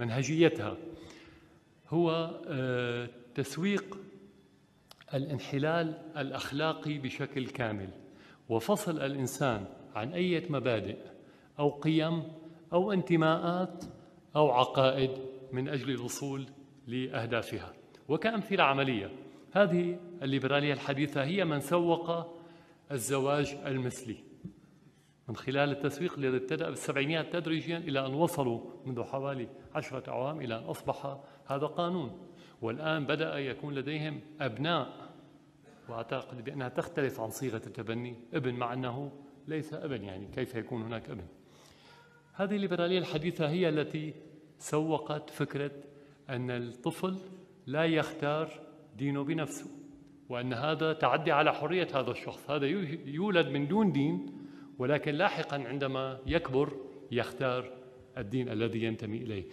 منهجيتها هو آه، تسويق الانحلال الأخلاقي بشكل كامل وفصل الإنسان عن أي مبادئ أو قيم أو انتماءات أو عقائد من أجل الوصول لأهدافها. وكأمثلة عملية هذه الليبرالية الحديثة هي من سوق الزواج المثلي. من خلال التسويق الذي ابتدأ بالسبعينيات تدريجيا إلى أن وصلوا منذ حوالي عشرة أعوام إلى أن أصبح هذا قانون. والآن بدأ يكون لديهم أبناء وأعتقد بأنها تختلف عن صيغة التبني. ابن مع أنه ليس أبن يعني كيف يكون هناك ابن؟ هذه الليبرالية الحديثة هي التي سوقت فكرة أن الطفل لا يختار دينه بنفسه وأن هذا تعدي على حرية هذا الشخص. هذا يولد من دون دين ولكن لاحقا عندما يكبر يختار الدين الذي ينتمي إليه.